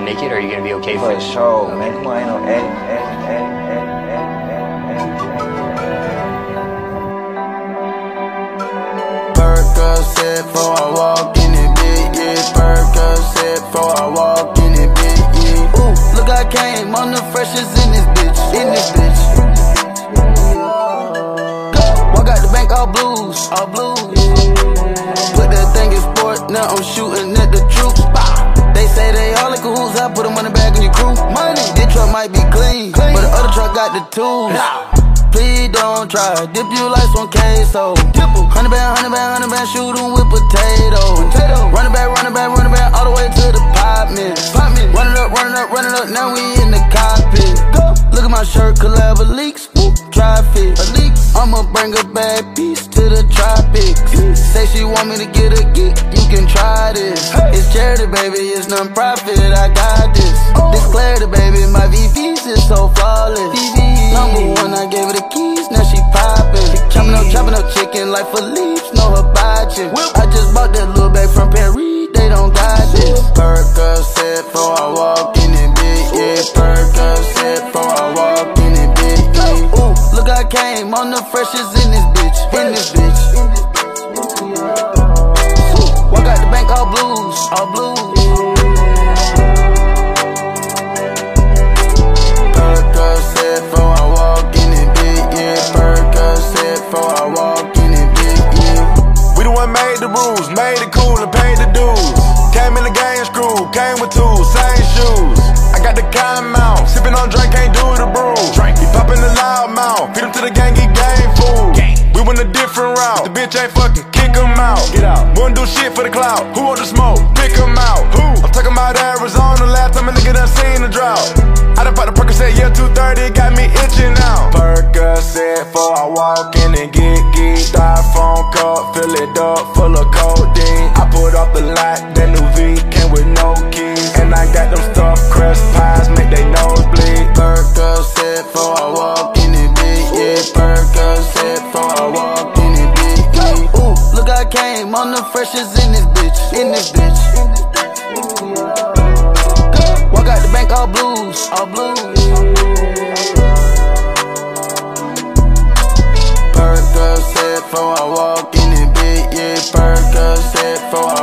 gonna make it? Or are you gonna be okay For for sure, man. Come on, ain't no edit, edit, edit, Percocet before I walk in it, big, yeah. Percocet before I walk in it, big, yeah. Ooh, look, I came on the freshest in this bitch, in this bitch. Walk out the bank all blues, all blues. Put that thing in sport, now I'm shooting at the troops. I put them money the bag in your crew. Money, this truck might be clean, clean. but the other truck got the tools. Please don't try, dip you like some queso. Hundred band, hundred band, hundred band, shoot 'em with potatoes. Potato. Run it back, run it back, run it back, all the way to the pop man. Pop man. Run it up, run it up, run it up, now we in the cockpit. Go. Look at my shirt, collab leaks, woo, dry fit. A leak. I'ma bring a bad piece to the tropics. Say she want me to get a geek, can try this. It's charity, baby, it's non-profit, I got this. This clarity, baby, my VVs is so flawless. Number one, I gave her the keys, now she poppin'. Chopping up, chopping up chicken like Philippe's, no her botchin'. I just bought that little bag from Paris, they don't got this. Percocet for I walk in it, big, yeah. Percocet before I walk in it, big, yeah. Ooh, look, I came on the freshest in this bitch, in this bitch. The rules, made it cool and paid the dues. Came in the game screw, came with tools, same shoes. I got the kind mouth, sipping on drink, can't do the brew. Drink, he popping the loud mouth, feed him to the gang, he game fool. We went a different route, the bitch ain't fucking, kick him out. Get out. Wouldn't do shit for the clout, who want the smoke? Fill full of codeine. I put off the lot, that new V came with no keys. And I got them stuffed crust pies, make they nose bleed. Percocet before I walk in it, big, yeah. Percocet before I walk in it, big, yeah. Ooh, look, I came on the freshest in this bitch, in this bitch. Walk out the bank all blues, all blues. 24